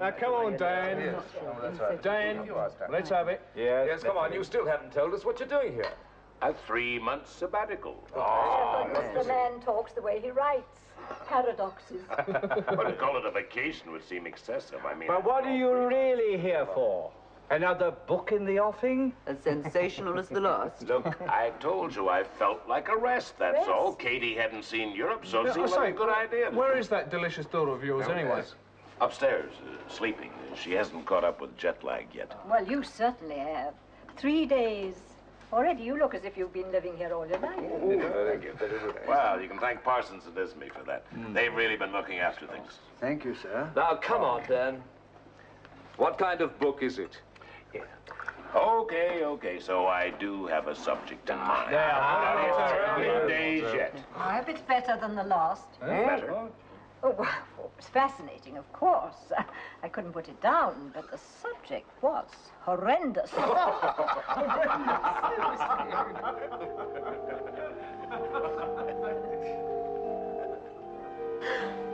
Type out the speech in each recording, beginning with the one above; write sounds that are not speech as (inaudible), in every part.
Now, come on, Dan. Yes. Oh, that's right. Dan, You asked that. let's have it. Yes, Yes, come on. You still haven't told us what you're doing here. A three-month sabbatical. Oh, the man talks the way he writes. Paradoxes. (laughs) But to call it a vacation would seem excessive. I mean... But what are you really here for? Another book in the offing? As sensational as the last. Look, I told you I felt like a rest, that's Rest? all. Katie hadn't seen Europe, so Yeah, it seemed I like a good idea. Where is that delicious daughter of yours, anyway? Upstairs, uh, sleeping. She hasn't caught up with jet lag yet. well, you certainly have. Three days. Already you look as if you've been living here all your life. Thank you. That is what I- Well, you can thank Parsons and Esme for that. They've really been looking after things. Thank you, sir. Now, come on, Dan. What kind of book is it? Okay, okay, so I do have a subject in mind. There, Now, it's are we early doing? days yet. I hope it's better than the last. Better. Oh, well, it was fascinating, of course. (laughs) I couldn't put it down, but the subject was horrendous. what (laughs) (laughs)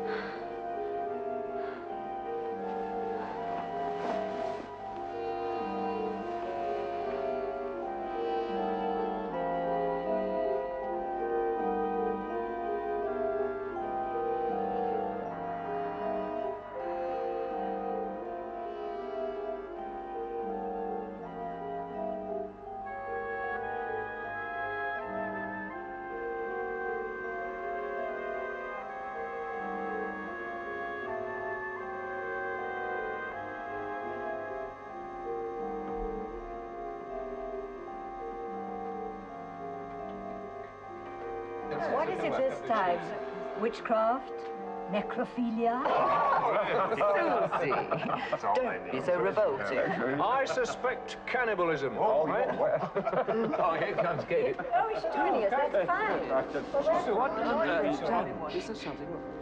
Witchcraft? Necrophilia? Susie, don't be so revolting. I suspect cannibalism. Oh, right? Oh, here comes Katie. Oh, it's Julius, that's fine. What on is there something wrong?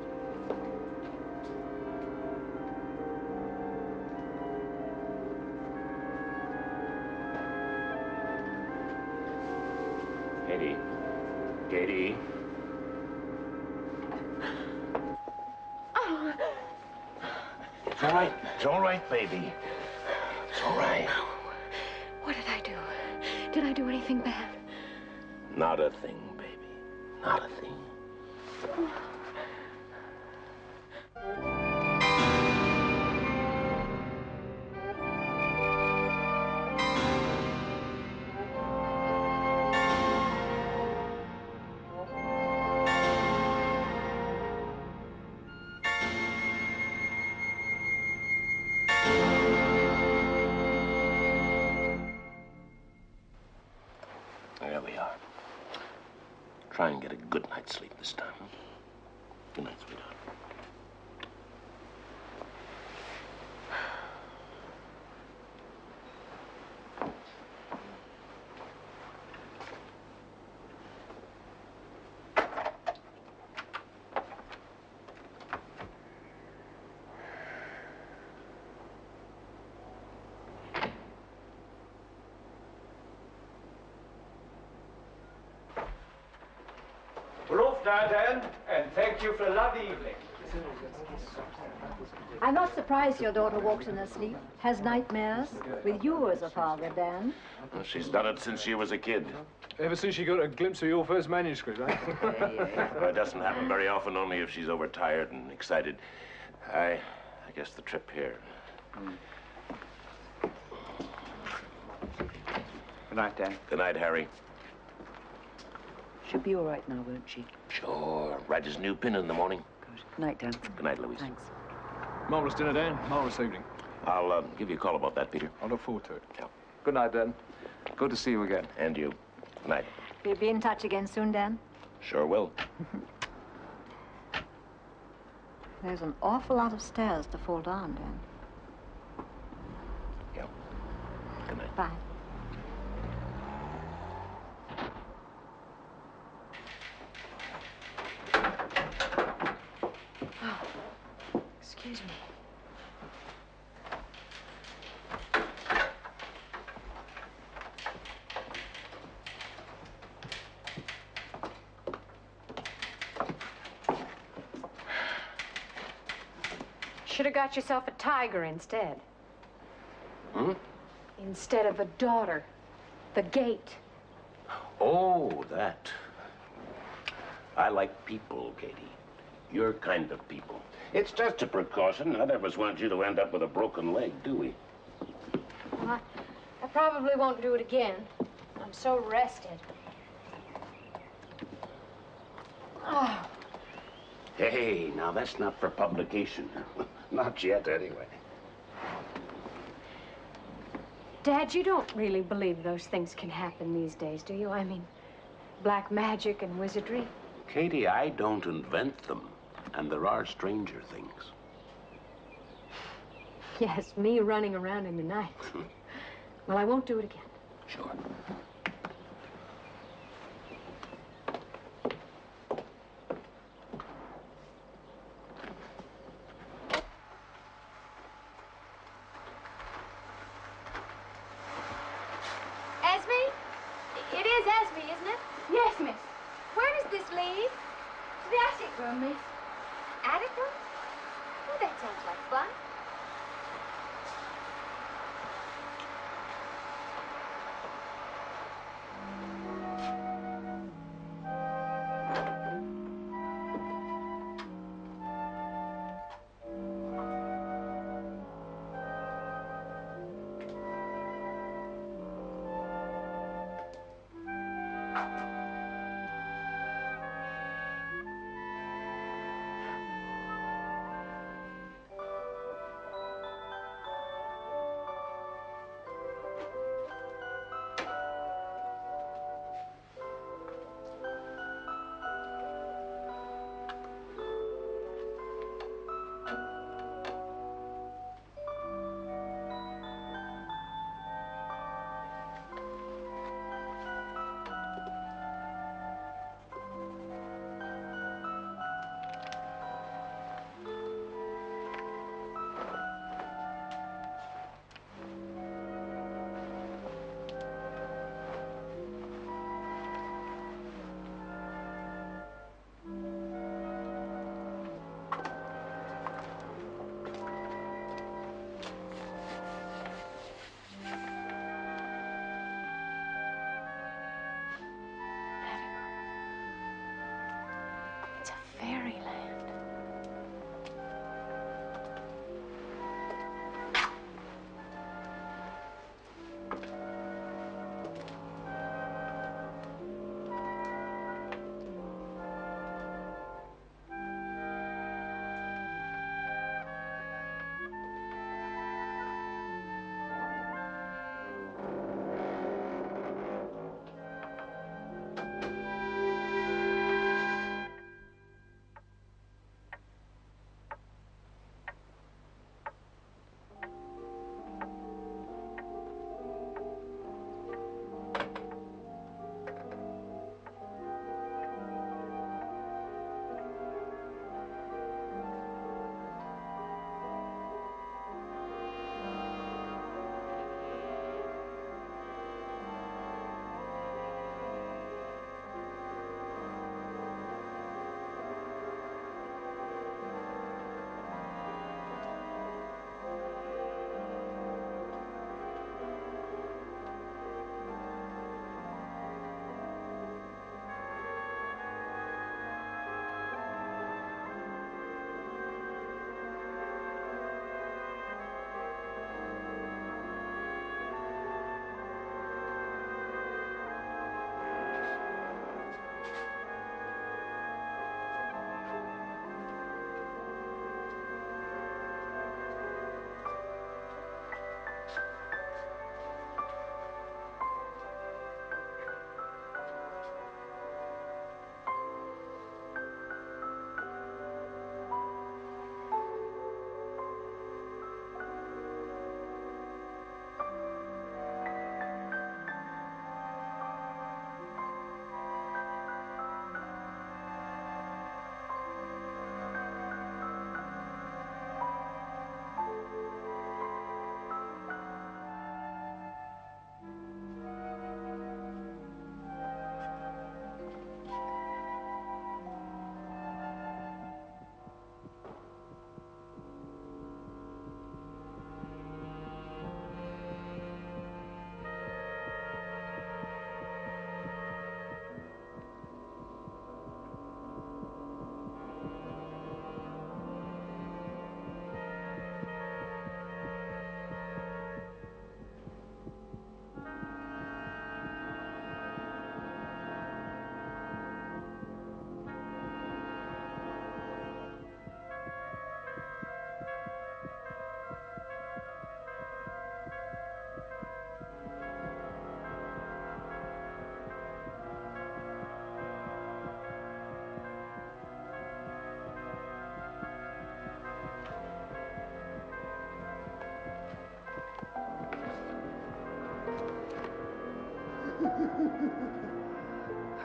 Baby. It's all right. What did I do? Did I do anything bad? Not a thing, baby. Not a thing. We're Dan, and thank you for a lovely evening. I'm not surprised your daughter walks in her sleep, has nightmares, with you as a father, Dan. Well, she's done it since she was a kid. Ever since she got a glimpse of your first manuscript, eh? (laughs) Well, it doesn't happen very often, only if she's overtired and excited. I, I guess the trip here. Good night, Dan. Good night, Harry. She'll be all right now, won't she? Sure. Write his new pin in the morning. Good. Night, Dan. Good night, Louise. Thanks. Marvellous dinner, Dan. Marvellous evening. I'll uh, give you a call about that, Peter. I look forward to it. Yeah. Good night, Dan. Good to see you again. And you. Good night. We'll be in touch again soon, Dan. Sure will. (laughs) There's an awful lot of stairs to fall down, Dan. Yeah. Good night. Bye. Excuse me. Should have got yourself a tiger instead. Hmm? Instead of a daughter. The gate. Oh, that. I like people, Katie. Your kind of people. It's just a precaution. None of us want you to end up with a broken leg, do we? Well, I, I probably won't do it again. I'm so rested. Oh, Hey, now that's not for publication. (laughs) not yet, anyway. Dad, you don't really believe those things can happen these days, do you? I mean, black magic and wizardry. Katie, I don't invent them. And there are stranger things. Yes, me running around in the night. (laughs) well, I won't do it again. Sure.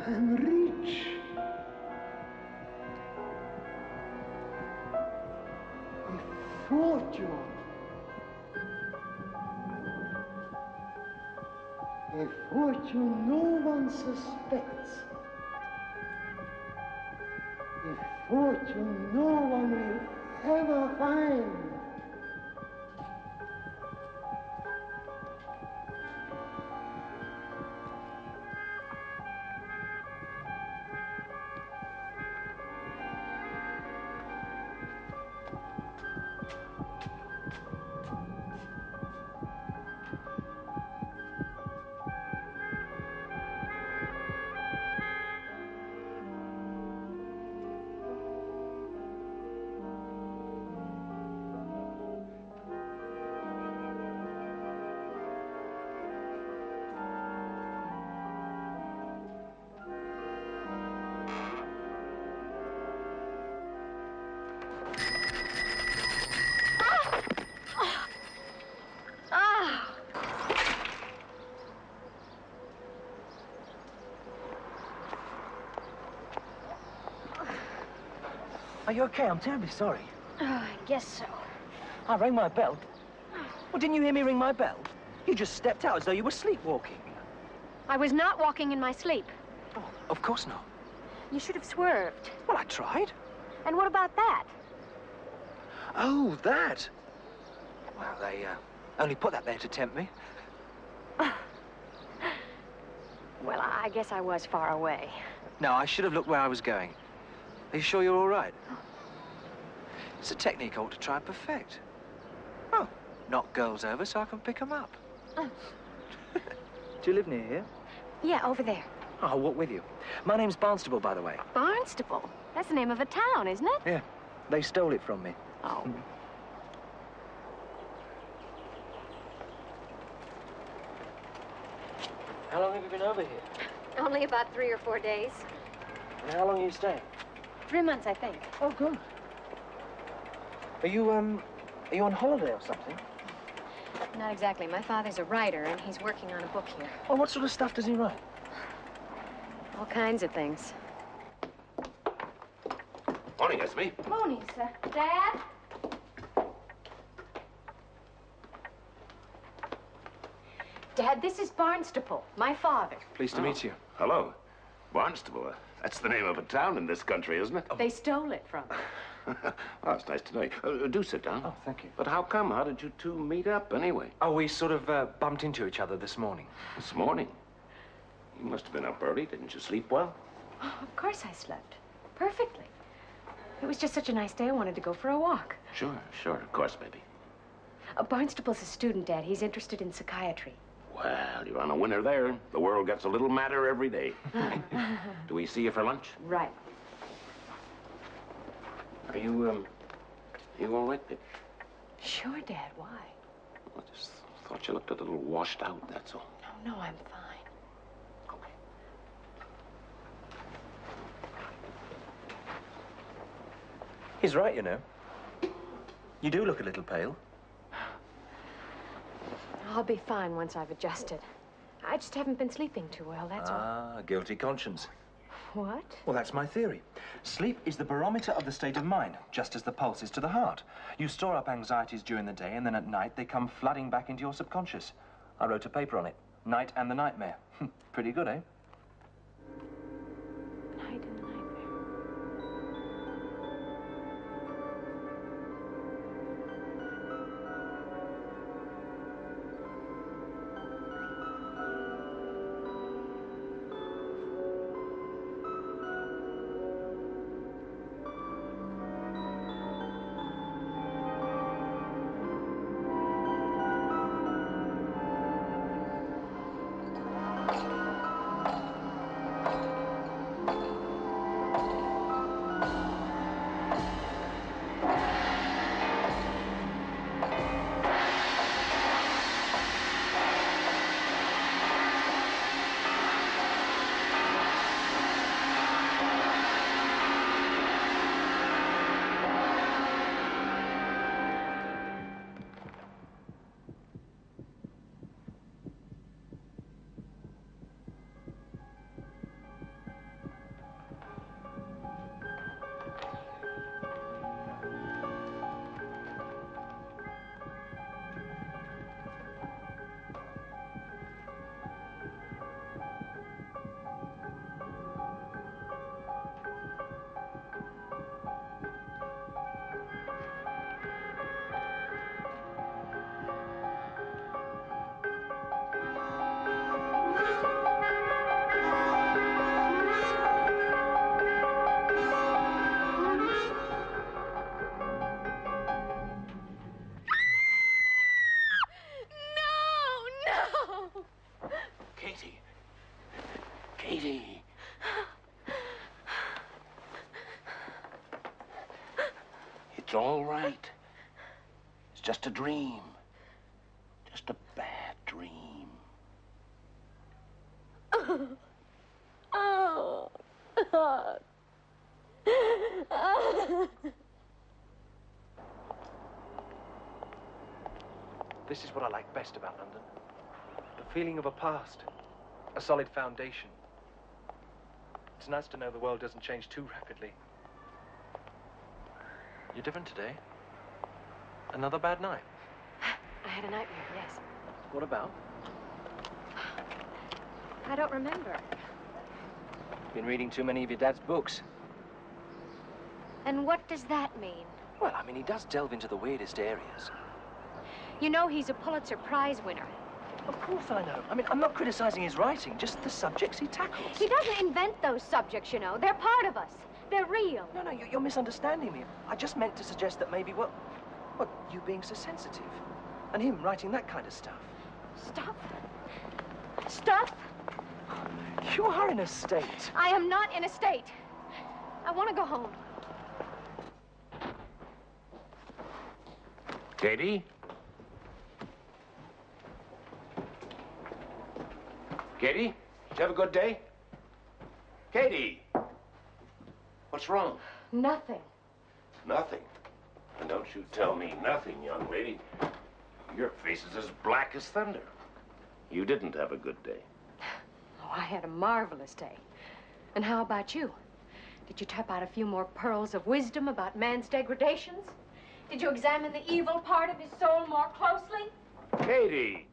I'm rich. A fortune. A fortune no one suspects. A fortune no one will ever find. Are you okay? I'm terribly sorry. Oh, I guess so. I rang my bell. Well, didn't you hear me ring my bell? You just stepped out as though you were sleepwalking. I was not walking in my sleep. Oh, Of course not. You should have swerved. Well, I tried. And what about that? Oh, that. Well, they uh, only put that there to tempt me. Well, I guess I was far away. No, I should have looked where I was going. Are you sure you're all right? It's a technique I ought to try and perfect. Oh, knock girls over so I can pick them up. Oh. (laughs) Do you live near here? Yeah, over there. Oh, I'll walk with you. My name's Barnstable, by the way. Barnstable. That's the name of a town, isn't it? Yeah, they stole it from me. Oh. (laughs) How long have you been over here? Only about three or four days. And how long are you staying? Three months, I think. Oh, good. Are you, um, are you on holiday or something? Not exactly. My father's a writer, and he's working on a book here. Oh, what sort of stuff does he write? All kinds of things. Morning, Esme. Morning, sir. Dad? Dad, this is Barnstaple, my father. Pleased to meet you. Hello. Barnstable. That's the name of a town in this country, isn't it? They stole it from me. (laughs) well, it's nice to know you. Uh, do sit down. Oh, thank you. But how come? How did you two meet up, anyway? Oh, we sort of uh, bumped into each other this morning. This morning. You must have been up early. Didn't you sleep well? Oh, of course I slept. Perfectly. It was just such a nice day, I wanted to go for a walk. Sure, sure. Of course, baby. Uh, Barnstable's a student, Dad. He's interested in psychiatry. Well, you're on a winner there. The world gets a little madder every day. (laughs) do we see you for lunch? Right. Are you, um, are you all right, babe? Sure, Dad. Why? I just thought you looked a little washed out, that's all. No, no, I'm fine. He's right, you know. You do look a little pale. I'll be fine once I've adjusted. I just haven't been sleeping too well, that's all. Ah, guilty conscience. What? Well, that's my theory. Sleep is the barometer of the state of mind, just as the pulse is to the heart. You store up anxieties during the day, and then at night they come flooding back into your subconscious. I wrote a paper on it. Night and the Nightmare. (laughs) Pretty good, eh? Just a dream. Just a bad dream. (laughs) Oh, God. This is what I like best about London. The feeling of a past. A solid foundation. It's nice to know the world doesn't change too rapidly. You're different today. Another bad night. (sighs) I had a nightmare, yes. What about? I don't remember. Been reading too many of your dad's books. And what does that mean? Well, I mean, he does delve into the weirdest areas. You know he's a Pulitzer Prize winner. Of course I know. I mean, I'm not criticizing his writing, just the subjects he tackles. He doesn't invent those subjects, you know. They're part of us. They're real. No, no, you- you're misunderstanding me. I just meant to suggest that maybe, well, well, you being so sensitive. And him writing that kind of stuff. Stuff? Stuff? You are in a state. I am not in a state. I want to go home. Katie? Katie? Did you have a good day? Katie! What's wrong? Nothing. Nothing. And don't you tell me nothing, young lady. Your face is as black as thunder. You didn't have a good day. (sighs) Oh, I had a marvelous day. And how about you? Did you tap out a few more pearls of wisdom about man's degradations? Did you examine the evil part of his soul more closely? Katie!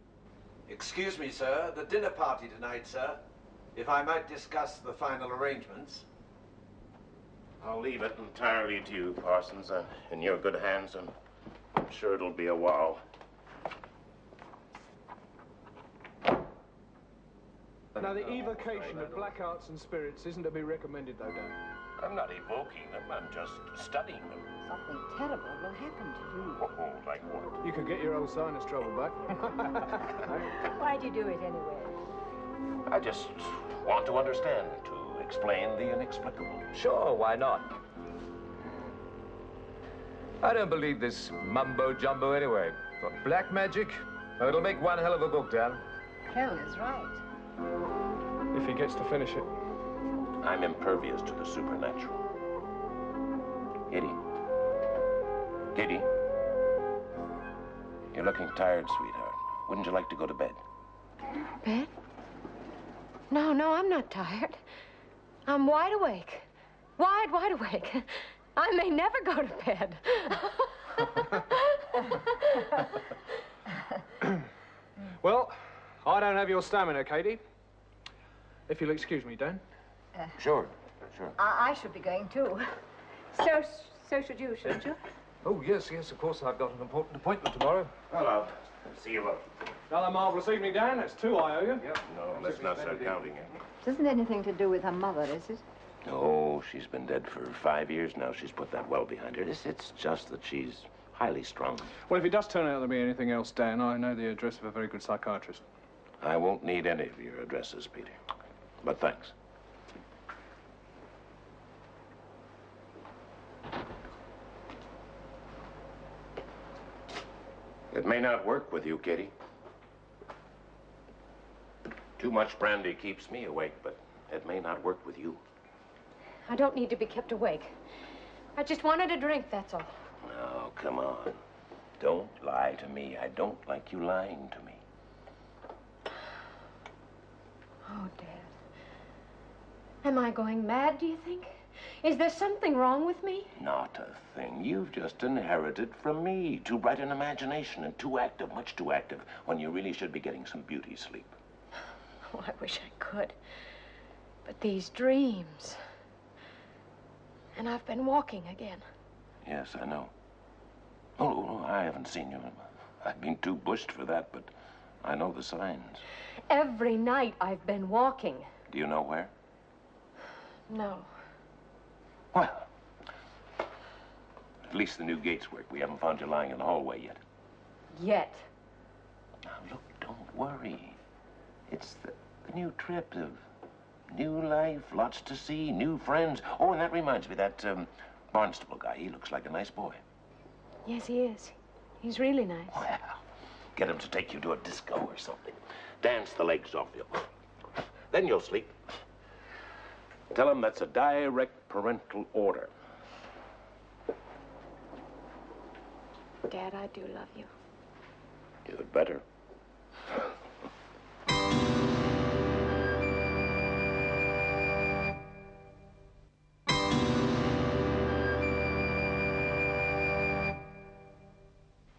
Excuse me, sir. The dinner party tonight, sir. If I might discuss the final arrangements. I'll leave it entirely to you, Parsons. Uh, in your good hands, and I'm sure it'll be a wow. Now, the evocation of black arts and spirits isn't to be recommended, though, Dan. I'm not evoking them, I'm just studying them. Something terrible will happen to you. Oh, like what? You could get your old sinus trouble back. (laughs) (laughs) Why'd you do it anyway? I just want to understand, to explain the inexplicable. Sure, why not? I don't believe this mumbo jumbo anyway. But black magic? Oh, it'll make one hell of a book, Dan. Kel is right. If he gets to finish it. I'm impervious to the supernatural. Kitty. Kitty. You're looking tired, sweetheart. Wouldn't you like to go to bed? Bed? No, no, I'm not tired. I'm wide awake. Wide, wide awake. I may never go to bed. (laughs) Well, I don't have your stamina, Katie. If you'll excuse me, Dan. Uh, sure, sure. I, I should be going too. So, so should you, shouldn't you? Oh, yes, yes, of course. I've got an important appointment tomorrow. Hello. See you later. Another marvelous evening, Dan. That's two I owe you. Yep. No, let's not start counting it. Eh? It isn't anything to do with her mother, is it? No, she's been dead for five years now. She's put that well behind her. It's, it's just that she's highly strung. Well, if it does turn out to be anything else, Dan, I know the address of a very good psychiatrist. I won't need any of your addresses, Peter. But thanks. It may not work with you, Kitty. Too much brandy keeps me awake, but it may not work with you. I don't need to be kept awake. I just wanted a drink, that's all. Oh, come on. Don't lie to me. I don't like you lying to me. Oh, Dad. Am I going mad, do you think? Is there something wrong with me? Not a thing. You've just inherited from me. Too bright an imagination and too active, much too active, when you really should be getting some beauty sleep. (laughs) Oh, I wish I could. But these dreams. And I've been walking again. Yes, I know. Oh, oh, I haven't seen you. I've been too bushed for that, but I know the signs. Every night I've been walking. Do you know where? No. Well, at least the new gates work. We haven't found you lying in the hallway yet. Yet. Now, look, don't worry. It's the, the new trip of new life, lots to see, new friends. Oh, and that reminds me, that um, Barnstable guy, he looks like a nice boy. Yes, he is. He's really nice. Well, get him to take you to a disco or something. Dance the legs off you. Then you'll sleep. Tell him that's a direct parental order. Dad, I do love you. You'd better.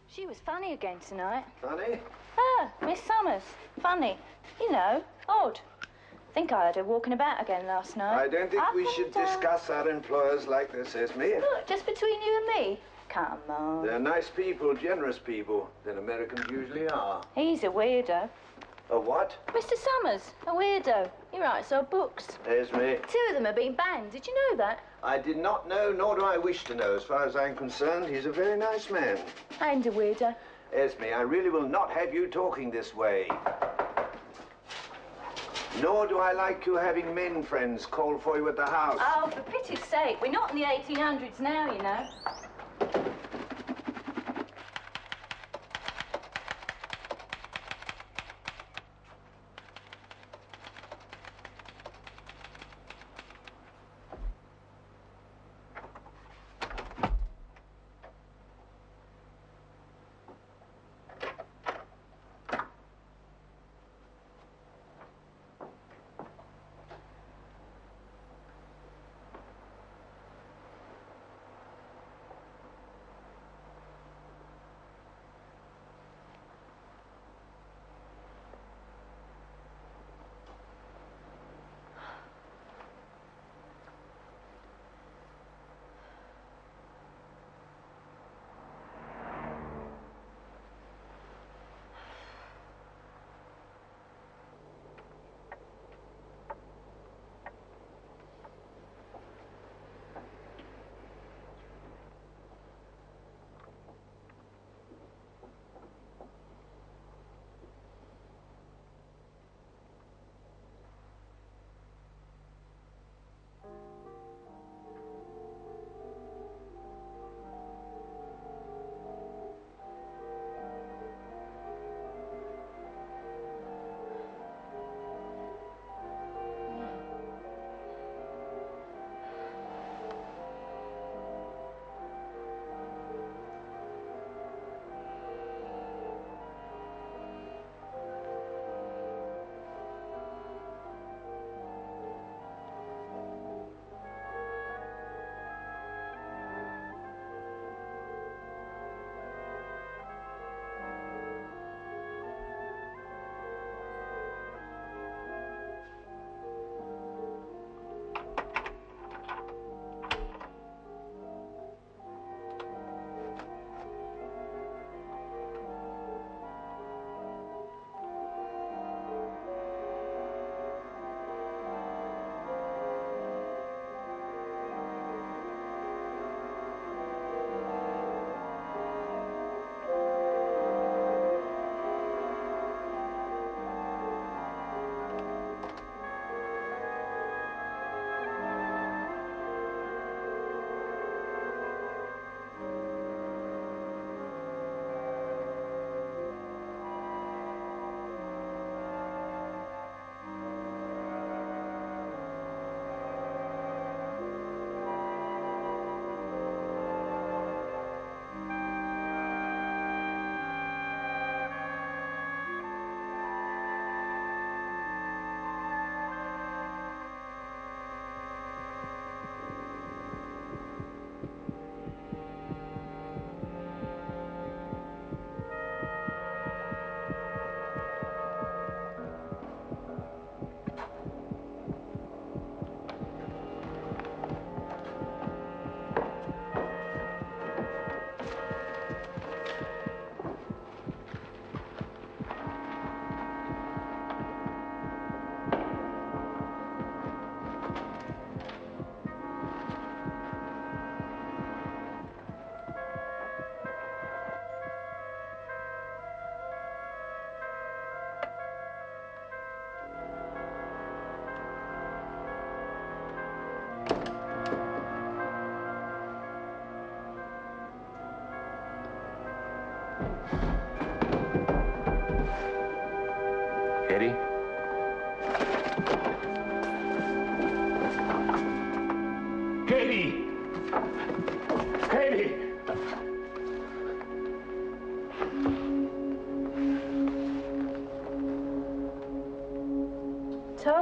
She was funny again tonight. Funny? Ah, Miss Summers. Funny. You know, odd. I think I heard her walking about again last night. I don't think we should discuss our employers like this, Esme. Look, just between you and me. Come on. They're nice people, generous people, than Americans usually are. He's a weirdo. A what? Mr. Summers, a weirdo. He writes our books. Esme, Two of them have been banned. Did you know that? I did not know, nor do I wish to know. As far as I'm concerned, he's a very nice man. And a weirdo. Esme, I really will not have you talking this way. Nor do I like you having men friends call for you at the house. Oh, for pity's sake, we're not in the 1800s now, you know.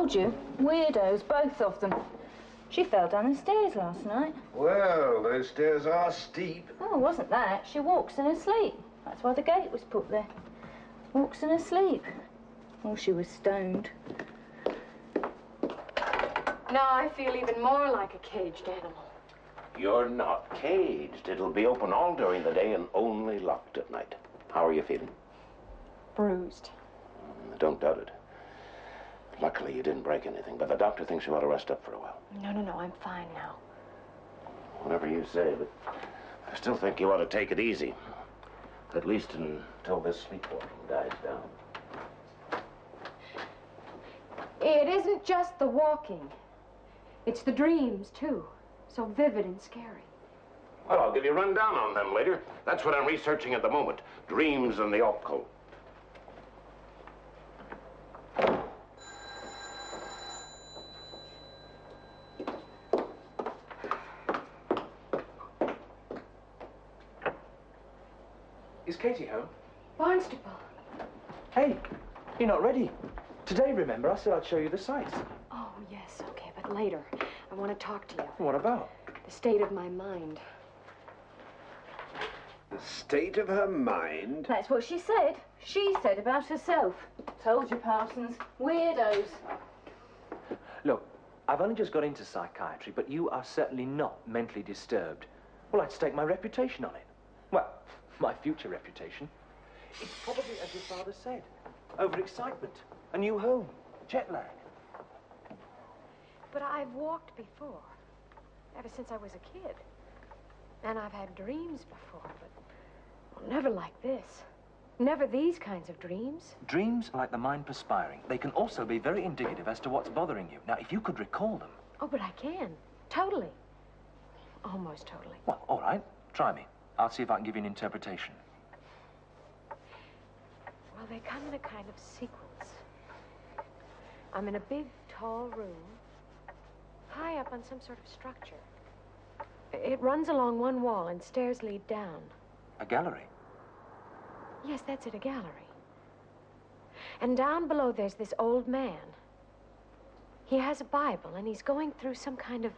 Told you. Weirdos, both of them. She fell down the stairs last night. Well, those stairs are steep. Oh, it wasn't that. She walks in her sleep. That's why the gate was put there. Walks in her sleep. Or she was stoned. Now I feel even more like a caged animal. You're not caged. It'll be open all during the day and only locked at night. How are you feeling? Bruised. I don't doubt it. Luckily, you didn't break anything, but the doctor thinks you ought to rest up for a while. No, no, no, I'm fine now. Whatever you say, but I still think you ought to take it easy. At least until this sleepwalking dies down. It isn't just the walking. It's the dreams, too. So vivid and scary. Well, I'll give you a rundown on them later. That's what I'm researching at the moment. Dreams and the occult. Is Katie home? Barnstaple. Hey, you're not ready. Today, remember, I said I'd show you the sights. Oh, yes, okay, but later. I want to talk to you. What about? The state of my mind. The state of her mind? That's what she said. She said about herself. Told you, Parsons. Weirdos. Look, I've only just got into psychiatry, but you are certainly not mentally disturbed. Well, I'd stake my reputation on it. Well, (laughs) my future reputation. It's probably as your father said. Overexcitement, a new home, jet lag. But I've walked before. Ever since I was a kid. And I've had dreams before, but well, never like this. Never these kinds of dreams. Dreams are like the mind perspiring. They can also be very indicative as to what's bothering you. Now, if you could recall them. Oh, but I can. Totally. Almost totally. Well, all right. Try me. I'll see if I can give you an interpretation. Well, they come in a kind of sequence. I'm in a big, tall room, high up on some sort of structure. It runs along one wall and stairs lead down. A gallery. Yes, that's it, a gallery. And down below there's this old man. He has a Bible and he's going through some kind of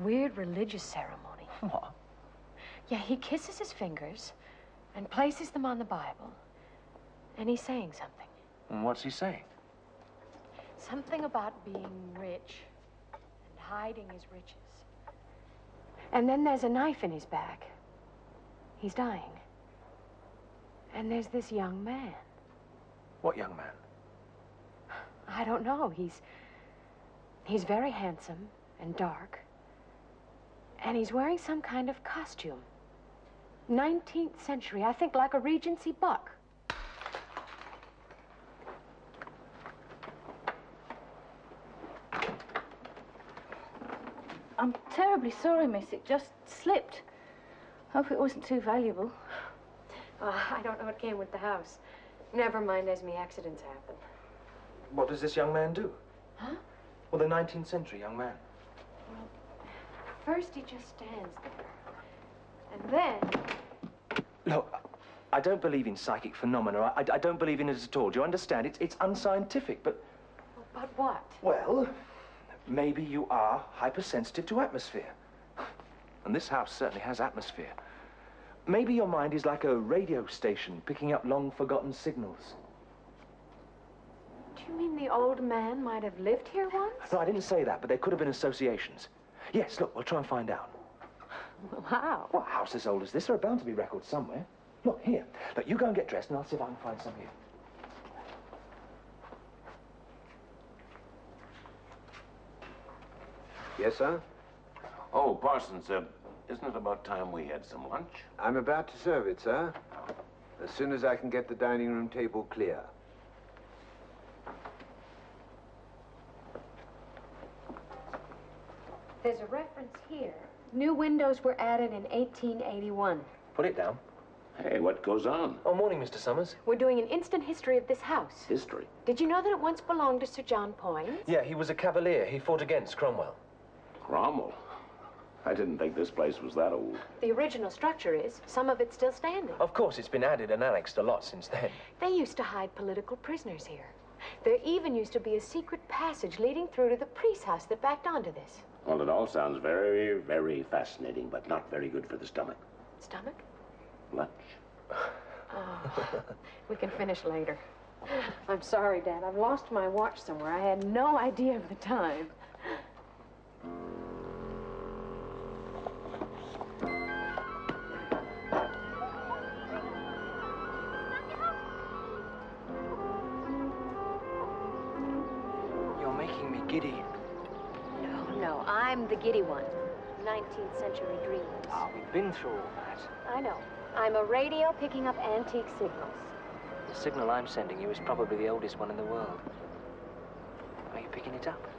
weird religious ceremony. What? Yeah, he kisses his fingers and places them on the Bible. And he's saying something. And what's he saying? Something about being rich and hiding his riches. And then there's a knife in his back. He's dying. And there's this young man. What young man? I don't know. He's. He's very handsome and dark. And he's wearing some kind of costume. 19th century, I think like a Regency buck. I'm terribly sorry, miss. It just slipped. Hope it wasn't too valuable. Uh, I don't know what came with the house. Never mind, Esme accidents happen. What does this young man do? Huh? Well, the 19th century young man. Well, First, he just stands there. And then. Look, I don't believe in psychic phenomena. I, I, I don't believe in it at all. Do you understand? It's, it's unscientific, but... But what? Well, maybe you are hypersensitive to atmosphere. And this house certainly has atmosphere. Maybe your mind is like a radio station picking up long-forgotten signals. Do you mean the old man might have lived here once? No, I didn't say that, but there could have been associations. Yes, look, we'll try and find out. Well, how? Well, a house as old as this, there are bound to be records somewhere. Look, here. Look, you go and get dressed, and I'll see if I can find some here. Yes, sir? Oh, Parsons, uh, isn't it about time we had some lunch? I'm about to serve it, sir. As soon as I can get the dining room table clear. There's a reference here. New windows were added in 1881. Put it down. Hey, what goes on? Oh, morning, Mr. Summers. We're doing an instant history of this house. History. Did you know that it once belonged to Sir John Poynes? Yeah, he was a cavalier. He fought against Cromwell. Cromwell. I didn't think this place was that old. The original structure is. Some of it's still standing. Of course, it's been added and annexed a lot since then. They used to hide political prisoners here. There even used to be a secret passage leading through to the priest's house that backed onto this. Well, it all sounds very, very fascinating, but not very good for the stomach. Stomach? Lunch. Oh, we can finish later. I'm sorry, Dad. I've lost my watch somewhere. I had no idea of the time. You're making me giddy. No, no, I'm the giddy one. 19th century dreams. Ah, we've been through all that. I know. I'm a radio picking up antique signals. The signal I'm sending you is probably the oldest one in the world. Are you picking it up?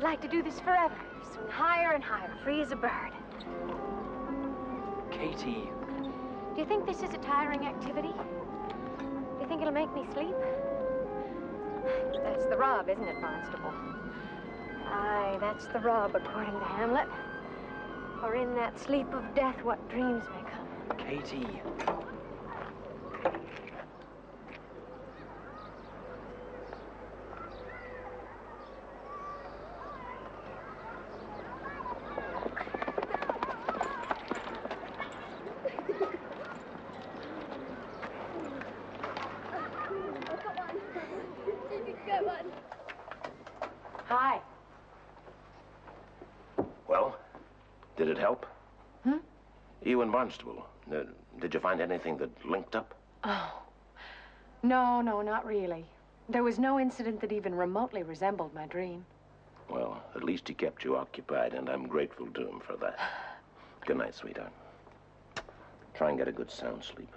I'd like to do this forever. Swing higher and higher, free as a bird. Katie. Do you think this is a tiring activity? Do you think it'll make me sleep? That's the rub, isn't it, Barnstable? Aye, that's the rub, according to Hamlet. For in that sleep of death, what dreams may come. Katie. Hi. Well, did it help? Hmm? And Barnstable, uh, did you find anything that linked up? Oh. No, no, not really. There was no incident that even remotely resembled my dream. Well, at least he kept you occupied, and I'm grateful to him for that. (sighs) Good night, sweetheart. Try and get a good sound sleep.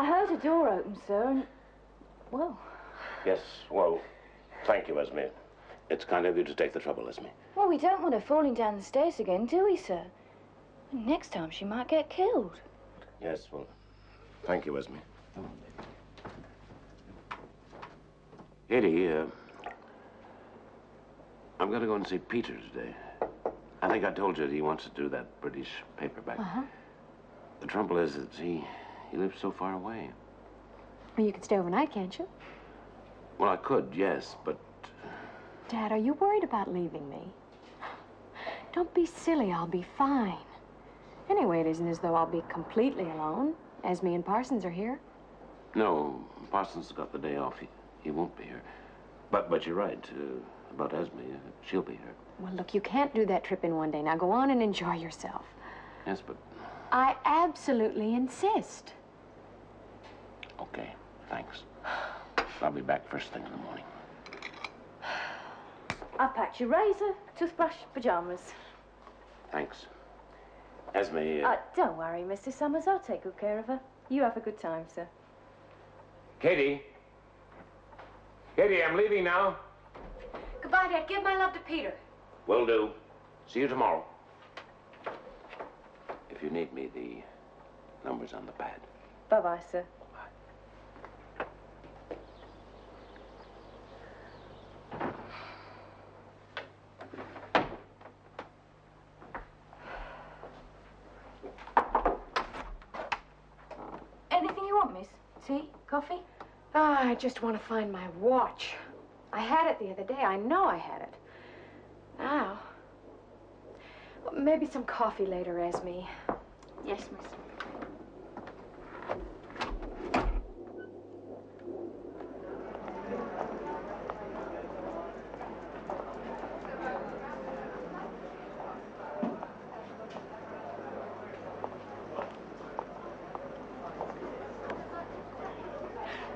I heard a door open, sir, and. Well, Yes, well, thank you, Esme. It's kind of you to take the trouble, Esme. well, we don't want her falling down the stairs again, do we, sir? Next time she might get killed. Yes, well, thank you, Esme. Katie, uh, I'm going to go and see Peter today. I think I told you that he wants to do that British paperback. Uh-huh. The trouble is that he, he lives so far away. Well, you could stay overnight, can't you? Well, I could, yes, but Dad, are you worried about leaving me? Don't be silly. I'll be fine. Anyway, it isn't as though I'll be completely alone. Esme and Parsons are here. no, Parsons got the day off. He, he won't be here. But, but you're right uh, about Esme. Uh, she'll be here. Well, look, you can't do that trip in one day. Now go on and enjoy yourself. Yes, but I absolutely insist. Okay, thanks. I'll be back first thing in the morning. I packed your razor, toothbrush, pajamas. Thanks. Esme, uh, Uh, don't worry, Mr. Summers. I'll take good care of her. You have a good time, sir. Katie. Katie, I'm leaving now. Goodbye, Dad. Give my love to Peter. Will do. See you tomorrow. If you need me, the number's on the pad. Bye-bye, sir. Anything you want, miss? Tea? Coffee? Ah, I just want to find my watch. I had it the other day. I know I had it. Now. Maybe some coffee later, Esme. Yes, miss.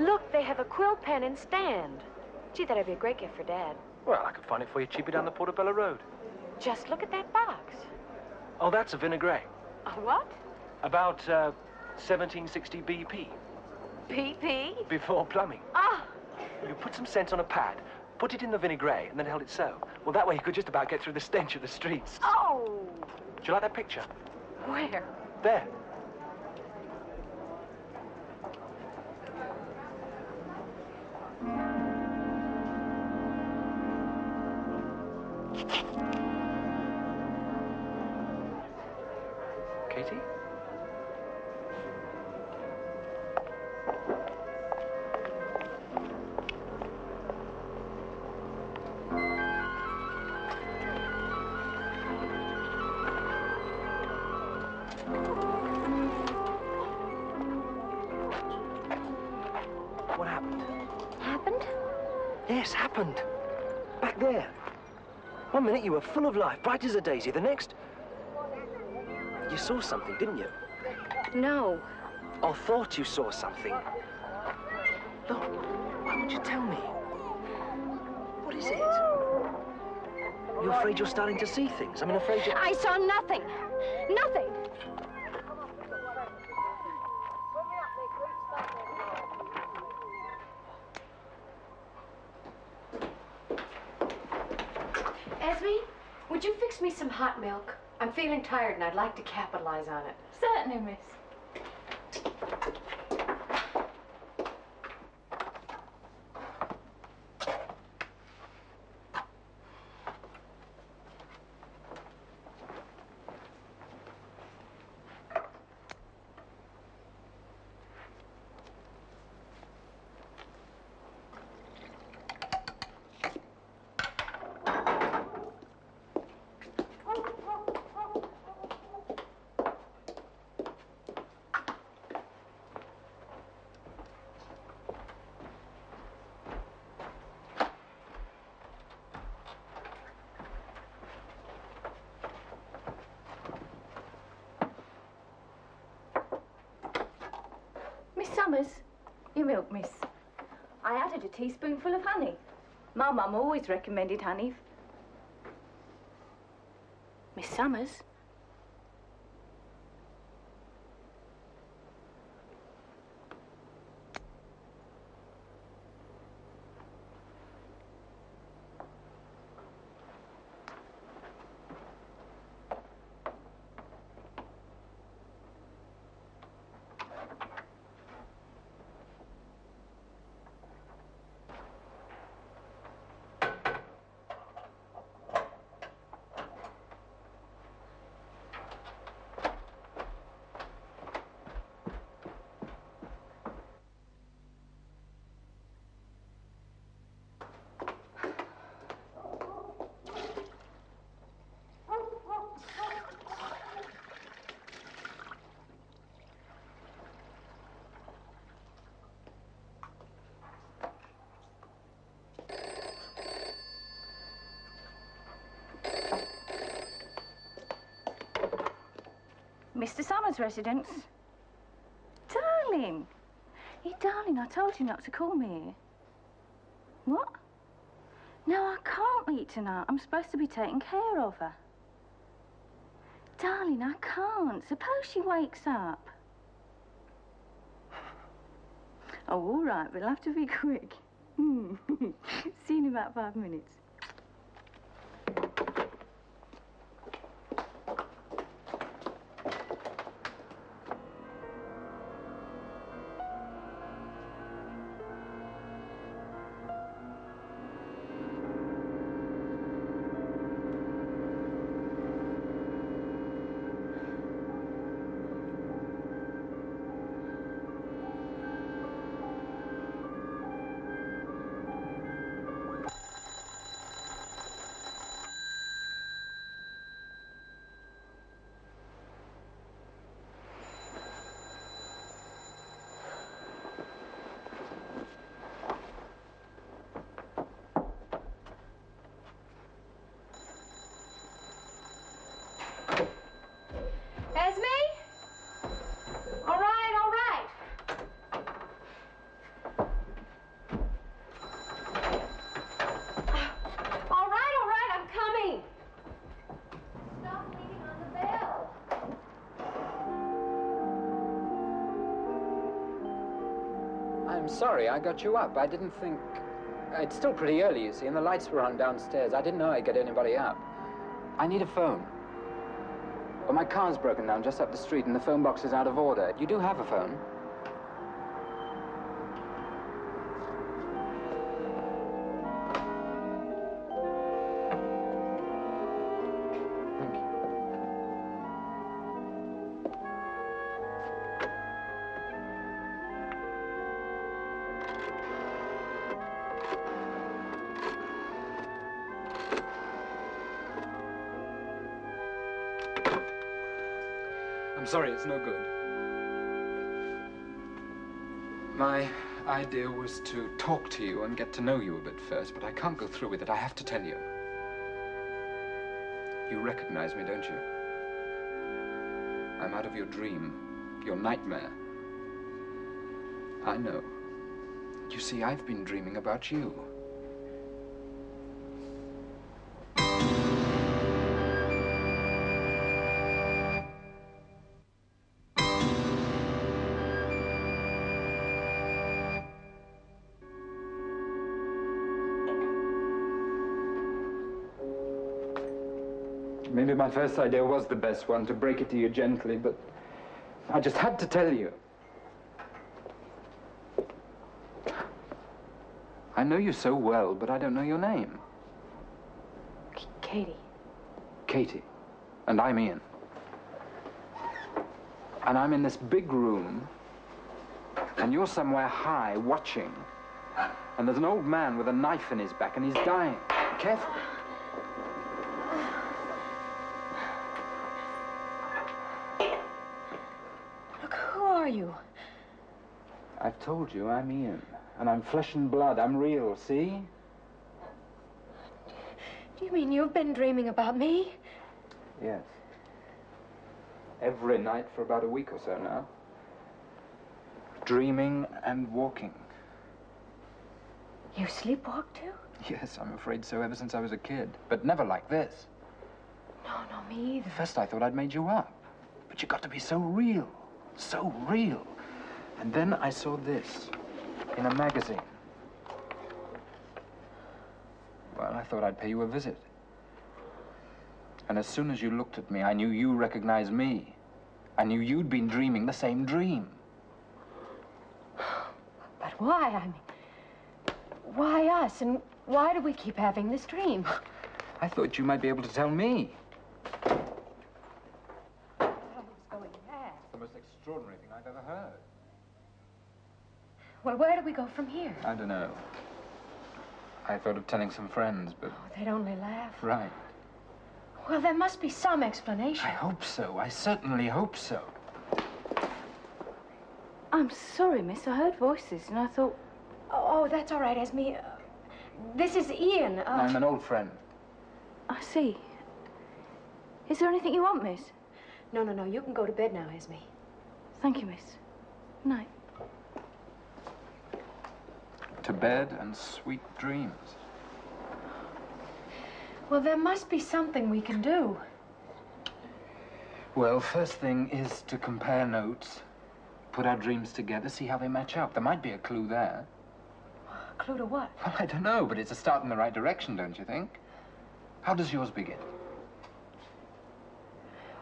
Look, they have a and stand. Gee, that'd be a great gift for Dad. Well, I could find it for you cheaply down the Portobello Road. Just look at that box. Oh, that's a vinaigrette. A what? About uh, 1760 BP, PP? before plumbing. Ah, You put some scent on a pad, put it in the vinaigrette, and then held it so. Well, that way you could just about get through the stench of the streets. oh. Do you like that picture? Where? There. Full of life, bright as a daisy. The next, you saw something, didn't you? No. Or thought you saw something. Look, why won't you tell me? What is it? You're afraid you're starting to see things? I mean, afraid you... I saw nothing. Nothing. Esme, would you fix me some hot milk? I'm feeling tired and I'd like to capitalize on it. Certainly, miss. Miss Summers, your milk, miss. I added a teaspoonful of honey. My mum always recommended honey. Miss Summers? Mr. Summers' residence. Darling. Hey, darling, I told you not to call me. What? No, I can't meet tonight. I'm supposed to be taking care of her. Darling, I can't. Suppose she wakes up. Oh, all right. We'll have to be (laughs) quick. (laughs) See you in about five minutes. Sorry I got you up. I didn't think... It's still pretty early, you see, and the lights were on downstairs. I didn't know I'd get anybody up. I need a phone. Well, my car's broken down just up the street, and the phone box is out of order. You do have a phone? Was to talk to you and get to know you a bit first, but I can't go through with it. I have to tell you. You recognize me, don't you? I'm out of your dream, your nightmare. I know. You see, I've been dreaming about you. Maybe my first idea was the best one, to break it to you gently, but I just had to tell you. I know you so well, but I don't know your name. Katie. Katie. And I'm Ian. And I'm in this big room, and you're somewhere high watching. And there's an old man with a knife in his back, and he's dying. Careful. Told you, I'm Ian. And I'm flesh and blood. I'm real, see? Do you mean you've been dreaming about me? Yes. Every night for about a week or so now. Dreaming and walking. You sleepwalk too? Yes, I'm afraid so ever since I was a kid. But never like this. No, no, me either. First I thought I'd made you up. But you got to be so real. So real. And then I saw this in a magazine. Well, I thought I'd pay you a visit. And as soon as you looked at me, I knew you recognized me. I knew you'd been dreaming the same dream. (sighs) But why? I mean, why us? And why do we keep having this dream? (sighs) I thought you might be able to tell me. going mad. The most extraordinary thing I've ever heard. Well, where do we go from here? I don't know. I thought of telling some friends, but... Oh, They'd only laugh. Right. Well, there must be some explanation. I hope so. I certainly hope so. I'm sorry, miss. I heard voices and I thought... Oh, oh that's all right, Esme. Uh, this is Ian. Uh, I'm an old friend. I see. Is there anything you want, miss? No, no, no. You can go to bed now, Esme. Thank you, miss. Night. To bed and sweet dreams. Well, there must be something we can do. Well, first thing is to compare notes, put our dreams together, see how they match up. There might be a clue there. A clue to what? Well, I don't know, but it's a start in the right direction, don't you think? How does yours begin?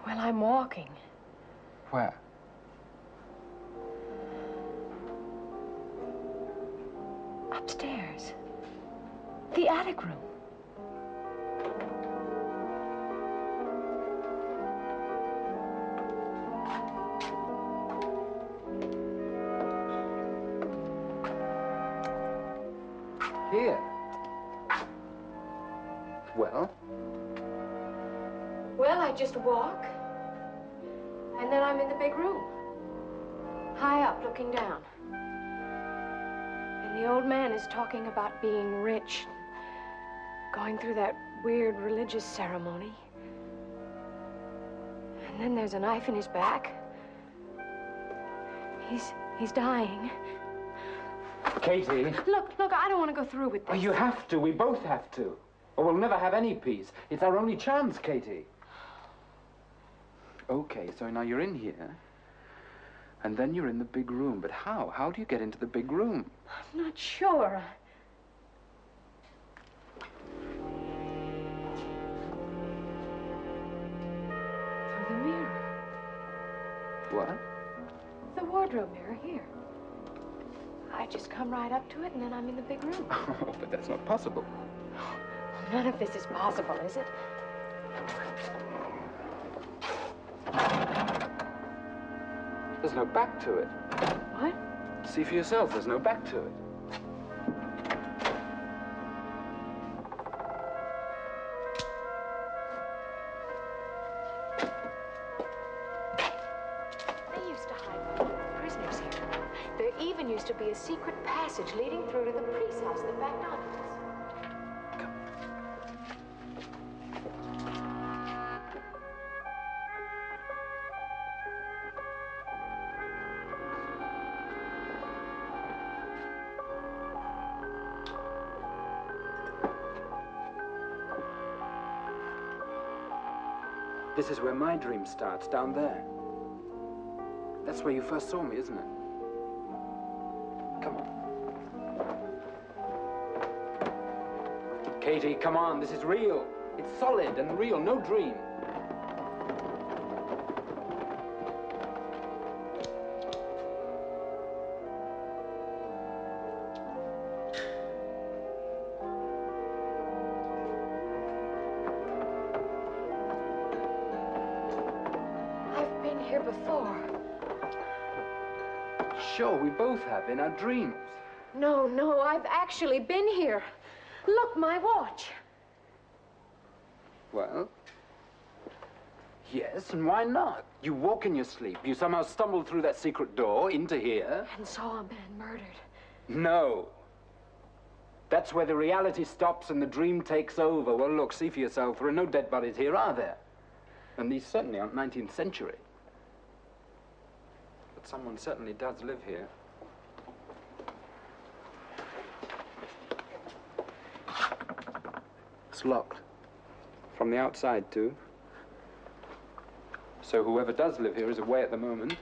Well, I'm walking. Where? Upstairs. The attic room. Here. Well, Well, I just walk. And then I'm in the big room. High up, looking down. And the old man is talking about being rich. Going through that weird religious ceremony. And then there's a knife in his back. He's he's dying. Katie. Look, look, I don't want to go through with this. Oh, you have to. We both have to. Or we'll never have any peace. It's our only chance, Katie. Okay, so now you're in here. And then you're in the big room. But how? How do you get into the big room? I'm not sure. Through the mirror. What? The wardrobe mirror here. I just come right up to it and then I'm in the big room. (laughs) Oh, but that's not possible. None of this is possible, is it? There's no back to it. What? See for yourself, there's no back to it. They used to hide prisoners here. There even used to be a secret passage leading through to the priest's house that backed onto This is where my dream starts, down there. That's where you first saw me, isn't it? Come on. Katie, come on, this is real. It's solid and real, no dream. Have in our dreams. No, no, I've actually been here. Look, my watch. Well, yes, and why not? You walk in your sleep. You somehow stumble through that secret door into here. And saw a man murdered. No. That's where the reality stops and the dream takes over. Well, look, see for yourself. There are no dead bodies here, are there? And these certainly aren't 19th century. But someone certainly does live here. It's locked. From the outside, too. So whoever does live here is away at the moment.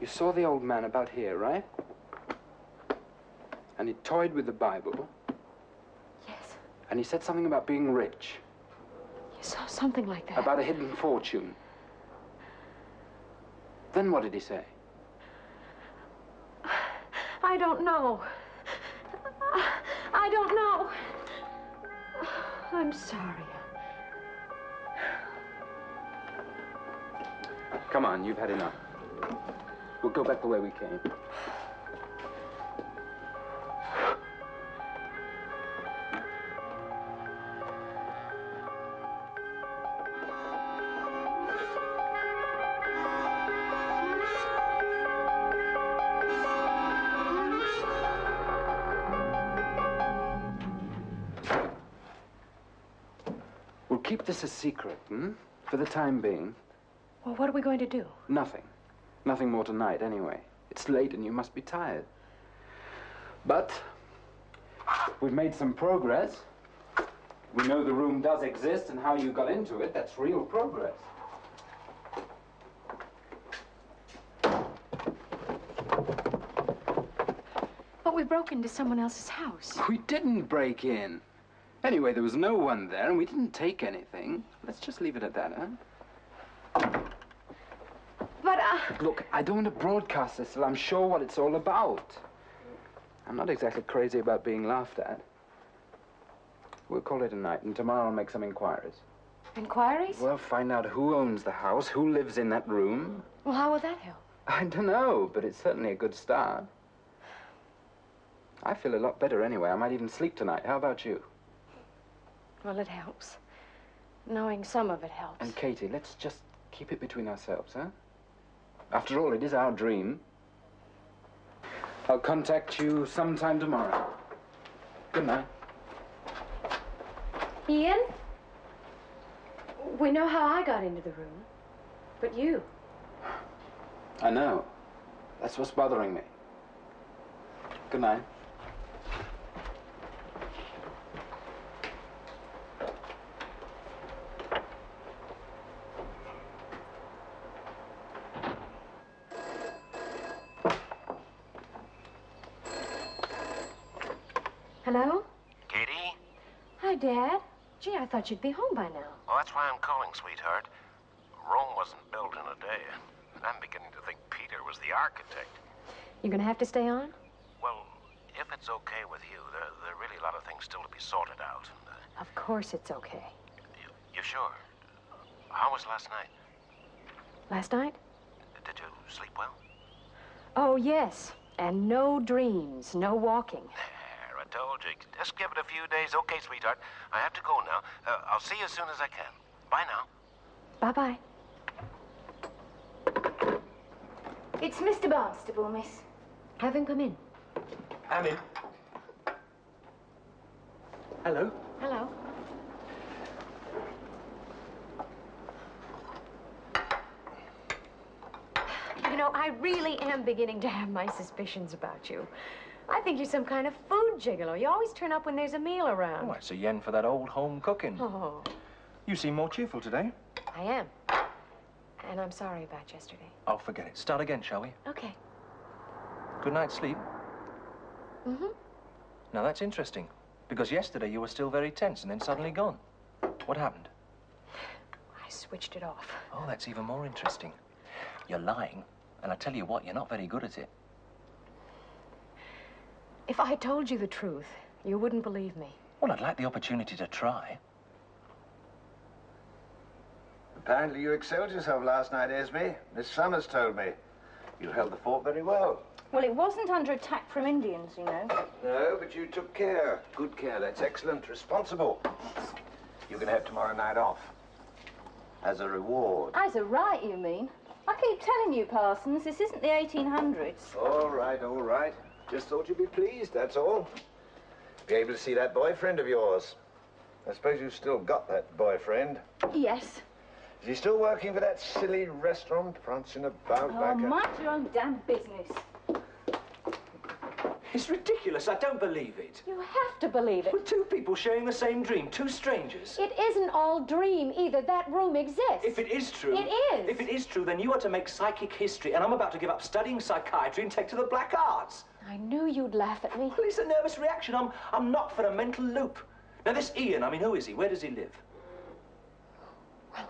You saw the old man about here, right? And he toyed with the Bible. Yes. And he said something about being rich, You saw something like that. about a hidden fortune. Then what did he say? I don't know. I don't know. I'm sorry. Come on, you've had enough. We'll go back the way we came. Hmm? For the time being. Well, what are we going to do? Nothing. Nothing more tonight, anyway. It's late and you must be tired. But we've made some progress. We know the room does exist and how you got into it. That's real progress. But we broke into someone else's house. We didn't break in. Anyway, there was no one there and we didn't take anything. Let's just leave it at that, huh? But, uh... Look, I don't want to broadcast this till I'm sure what it's all about. I'm not exactly crazy about being laughed at. We'll call it a night, and tomorrow I'll make some inquiries. Inquiries? Well, find out who owns the house, who lives in that room. Well, how will that help? I don't know, but it's certainly a good start. I feel a lot better anyway. I might even sleep tonight. How about you? Well, it helps. Knowing some of it helps. And Katie, let's just keep it between ourselves, huh? After all, it is our dream. I'll contact you sometime tomorrow. Good night. Ian? We know how I got into the room. But you. I know. That's what's bothering me. Good night. Hello? Katie? Hi, Dad. Gee, I thought you'd be home by now. Well, that's why I'm calling, sweetheart. Rome wasn't built in a day. I'm beginning to think Peter was the architect. You're gonna have to stay on? Well, if it's okay with you, there, there are really a lot of things still to be sorted out. Uh, Of course it's okay. you sure? How was last night? Last night? Did you sleep well? Oh, yes. And no dreams, no walking. (laughs) There, I told you. Just give it a few days. Okay, sweetheart. I have to go now. Uh, I'll see you as soon as I can. Bye now. Bye-bye. It's Mr. Barnstable, miss. Have him come in. I'm in. Hello. Hello. You know, I really am beginning to have my suspicions about you. I think you're some kind of food gigolo. You always turn up when there's a meal around. Oh, it's a yen for that old home cooking. Oh, You seem more cheerful today. I am. And I'm sorry about yesterday. Oh, forget it. Start again, shall we? Okay. Good night's sleep. Mm-hmm. Now, that's interesting. Because yesterday you were still very tense and then suddenly gone. What happened? I switched it off. Oh, that's even more interesting. You're lying, and I tell you what, you're not very good at it. If I told you the truth, you wouldn't believe me. Well, I'd like the opportunity to try. Apparently you excelled yourself last night, Esme. Miss Summers told me. You held the fort very well. Well, it wasn't under attack from Indians, you know. No, but you took care. Good care. That's excellent. Responsible. You're going to have tomorrow night off. As a reward. As a right, you mean? I keep telling you, Parsons, this isn't the 1800s. All right, all right. Just thought you'd be pleased, that's all. Be able to see that boyfriend of yours. I suppose you've still got that boyfriend. Yes. Is he still working for that silly restaurant, prancing about Oh, like a... mind your own damn business. It's ridiculous. I don't believe it. You have to believe it. Well, two people sharing the same dream, two strangers. It isn't all dream either. That room exists. If it is true. It is. If it is true, then you are to make psychic history, and I'm about to give up studying psychiatry and take to the black arts. I knew you'd laugh at me. Well, it's a nervous reaction. I'm, I'm not for a mental loop. Now, this Ian, I mean, who is he? Where does he live? Well,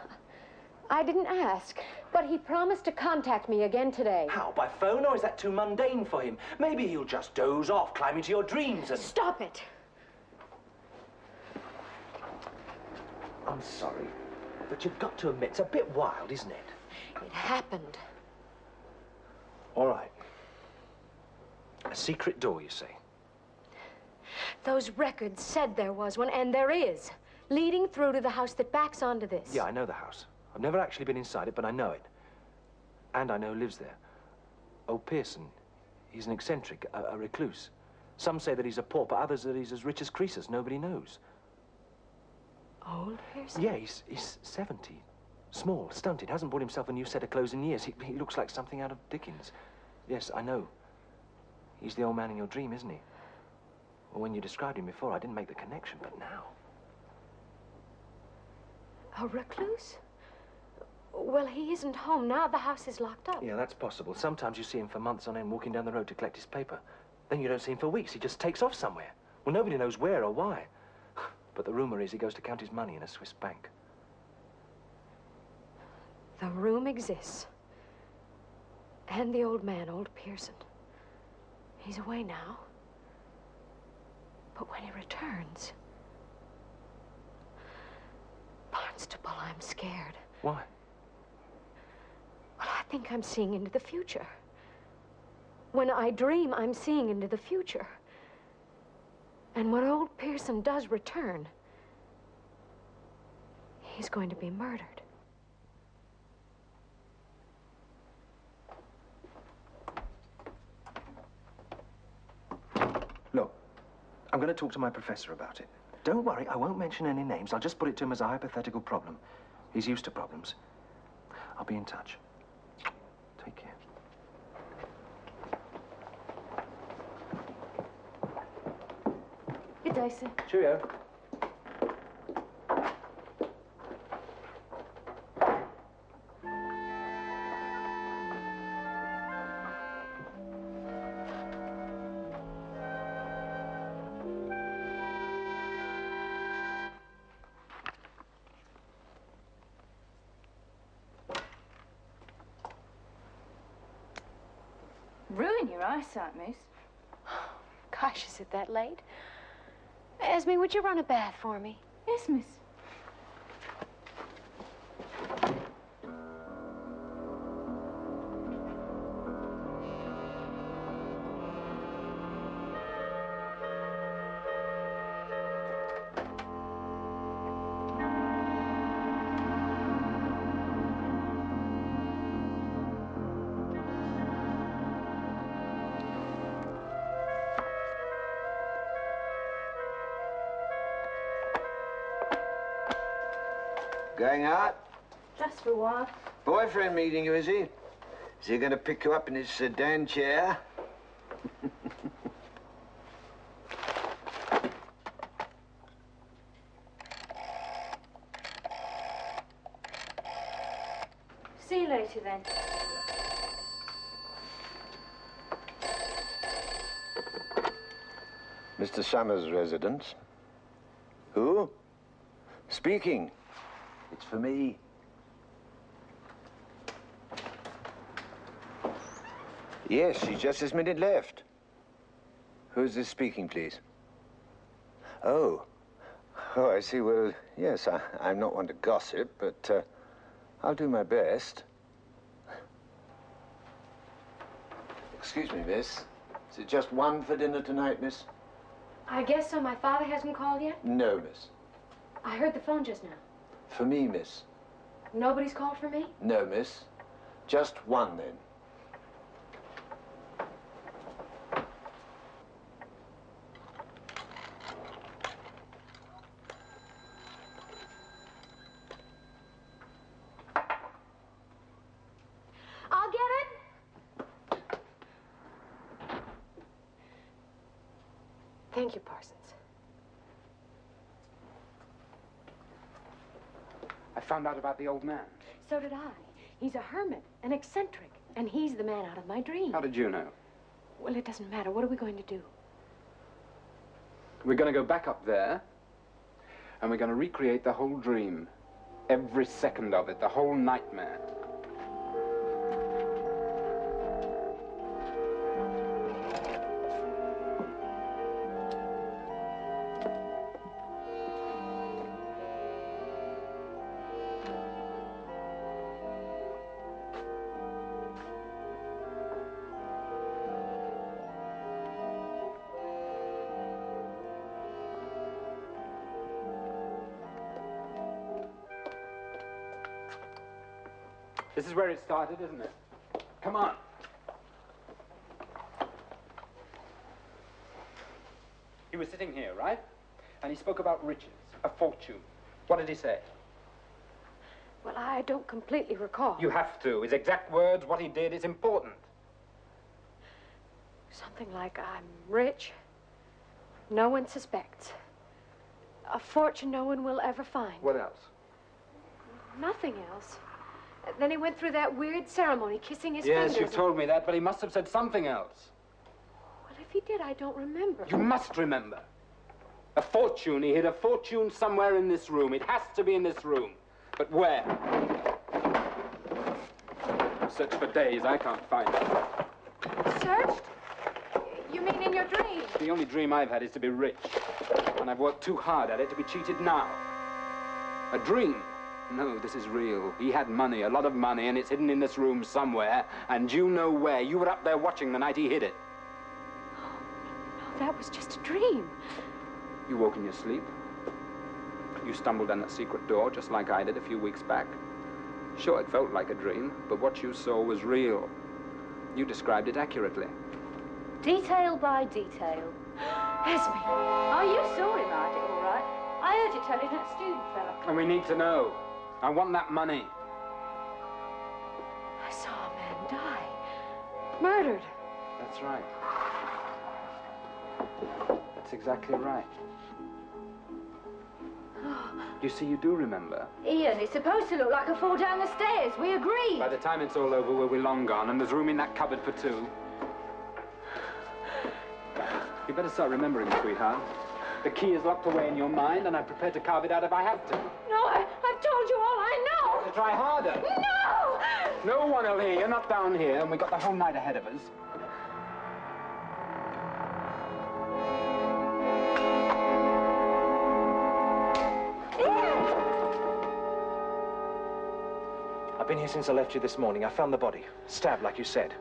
I didn't ask, but he promised to contact me again today. How, by phone, or is that too mundane for him? Maybe he'll just doze off, climb into your dreams and... Stop it! I'm sorry, but you've got to admit, it's a bit wild, isn't it? It happened. All right. A secret door, you say? Those records said there was one, and there is, leading through to the house that backs onto this. Yeah, I know the house. I've never actually been inside it, but I know it. And I know who lives there. Oh, Pearson. He's an eccentric, a, a recluse. Some say that he's a pauper, others that he's as rich as Croesus. Nobody knows. Old Pearson? Yeah, he's, he's 70. Small, stunted, hasn't bought himself a new set of clothes in years. He, he looks like something out of Dickens. Yes, I know. He's the old man in your dream, isn't he? Well, when you described him before, I didn't make the connection, but now. A recluse? Well, he isn't home now. The house is locked up. Yeah, that's possible. Sometimes you see him for months on end walking down the road to collect his paper. Then you don't see him for weeks. He just takes off somewhere. Well, nobody knows where or why. (sighs) But the rumor is he goes to count his money in a Swiss bank. The room exists. And the old man, old Pearson. He's away now. But when he returns... Barnstable, I'm scared. Why? Well, I think I'm seeing into the future. When I dream, I'm seeing into the future. And when old Pearson does return, he's going to be murdered. Look, I'm going to talk to my professor about it. Don't worry, I won't mention any names. I'll just put it to him as a hypothetical problem. He's used to problems. I'll be in touch. Take care. Good day, sir. Cheerio. Your miss. (sighs) Gosh, is it that late? Esme, would you run a bath for me? Yes, miss. Out? Just for a while. Boyfriend meeting you, is he? Is he going to pick you up in his sedan chair? (laughs) See you later then. Mr. Summers' residence. Who? Speaking. It's for me. Yes, she's just this minute left. Who's this speaking, please? Oh. Oh, I see. Well, yes, I, I'm not one to gossip, but uh, I'll do my best. Excuse me, miss. Is it just one for dinner tonight, miss? I guess so. My father hasn't called yet? No, miss. I heard the phone just now. For me, miss. Nobody's called for me? No, miss. Just one, then. I'll get it. Thank you, Parsons. I found out about the old man. So did I. He's a hermit, an eccentric, and he's the man out of my dream. How did you know? Well, it doesn't matter. What are we going to do? We're going to go back up there, and we're going to recreate the whole dream. Every second of it, the whole nightmare. Is where it started, isn't it? Come on. He was sitting here, right? And he spoke about riches, a fortune. What did he say? Well, I don't completely recall. You have to. His exact words, what he did, is important. Something like, I'm rich. No one suspects. A fortune no one will ever find. What else? Nothing else. Then he went through that weird ceremony, kissing his yes, fingers. you told me that, but he must have said something else. Well, if he did, I don't remember. You must remember. A fortune. He hid a fortune somewhere in this room. It has to be in this room. But where? Searched for days. I can't find it. Searched? You mean in your dream? The only dream I've had is to be rich. And I've worked too hard at it to be cheated now. A dream? No, this is real. He had money, a lot of money, and it's hidden in this room somewhere. And you know where. You were up there watching the night he hid it. Oh, No, that was just a dream. You woke in your sleep. You stumbled down that secret door, just like I did a few weeks back. Sure, it felt like a dream, but what you saw was real. You described it accurately. Detail by detail. Esme! Oh, you saw him it, all right. I heard you telling that student fella. And we need to know. I want that money. I saw a man die. Murdered. That's right. That's exactly right. (gasps) You see, you do remember. Ian, it's supposed to look like a fall down the stairs. We agreed. By the time it's all over, we'll be long gone, and there's room in that cupboard for two. You better start remembering, sweetheart. The key is locked away in your mind, and I'm prepared to carve it out if I have to. No, I, I've told you all I know. To try harder. No! No one will hear. You're not down here, and we've got the whole night ahead of us. I've been here since I left you this morning. I found the body. Stabbed, like you said.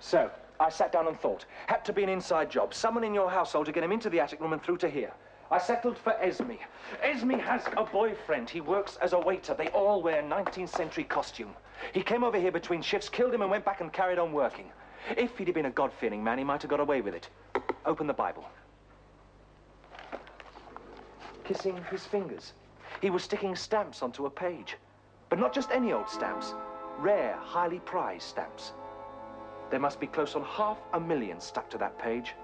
So, I sat down and thought. Had to be an inside job. Someone in your household to get him into the attic room and through to here. I settled for Esme. Esme has a boyfriend. He works as a waiter. They all wear 19th century costume. He came over here between shifts, killed him, and went back and carried on working. If he'd have been a God-fearing man, he might have got away with it. Open the Bible. Kissing his fingers. He was sticking stamps onto a page. But not just any old stamps. Rare, highly prized stamps. There must be close on half a million stuck to that page.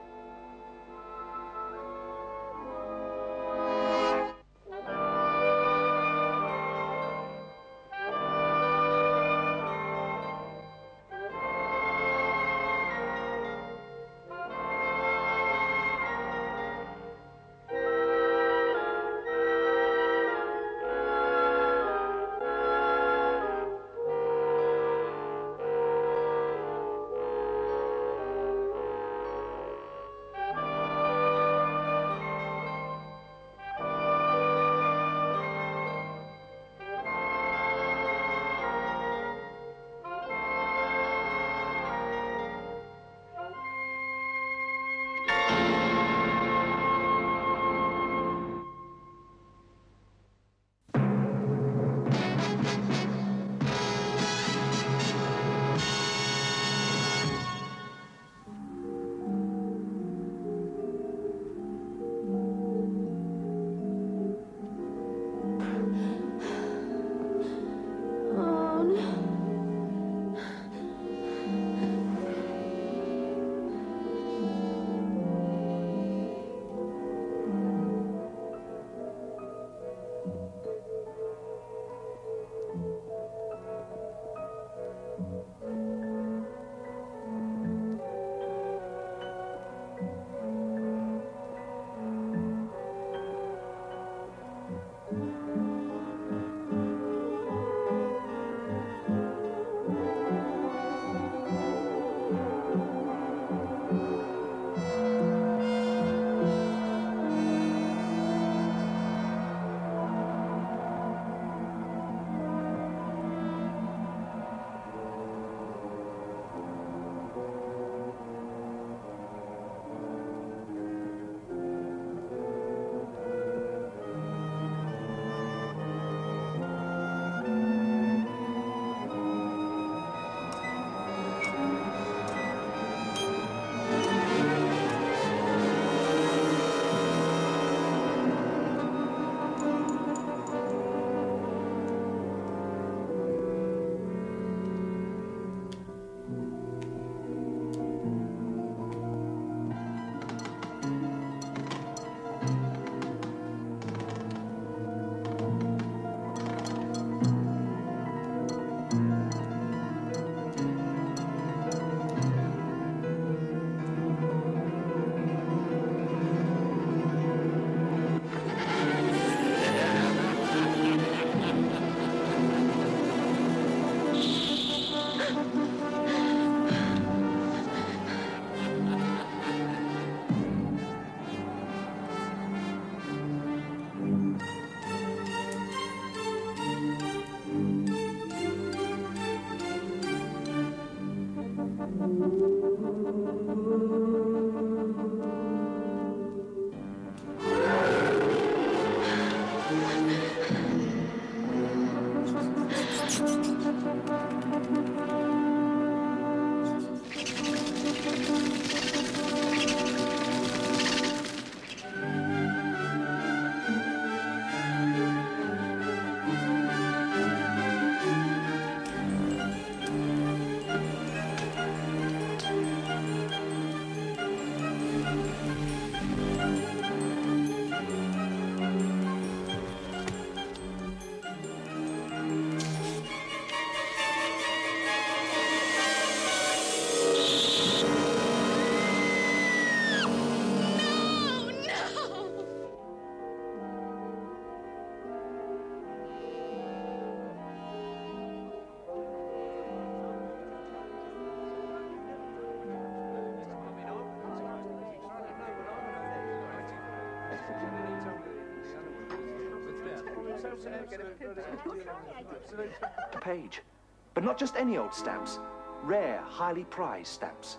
(laughs) page. But not just any old stamps. Rare, highly prized stamps.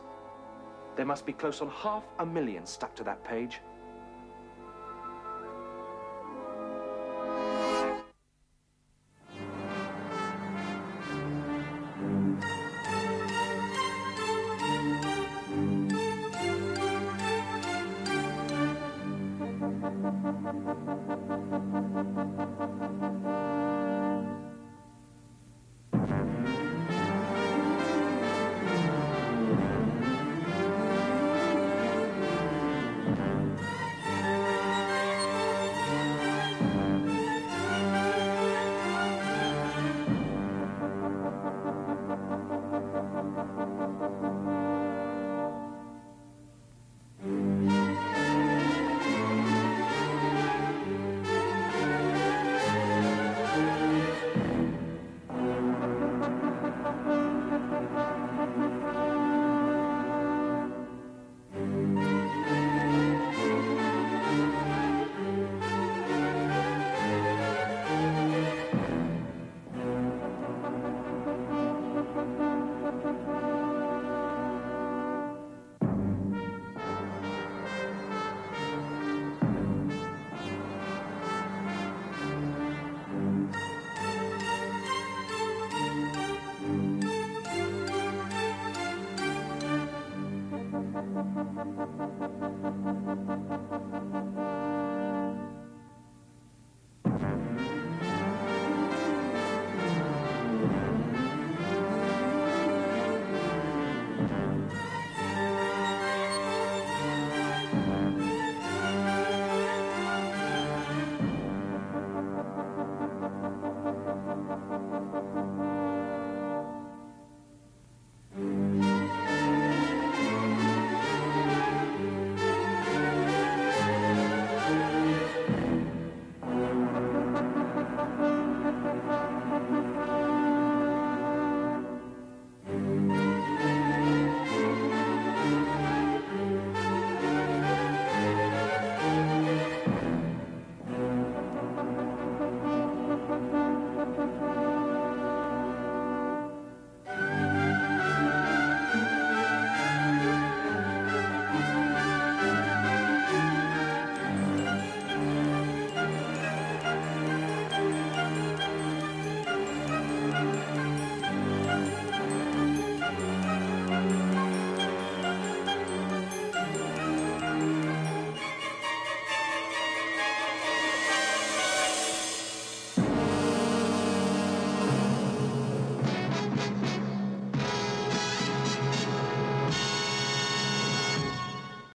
There must be close on half a million stuck to that page.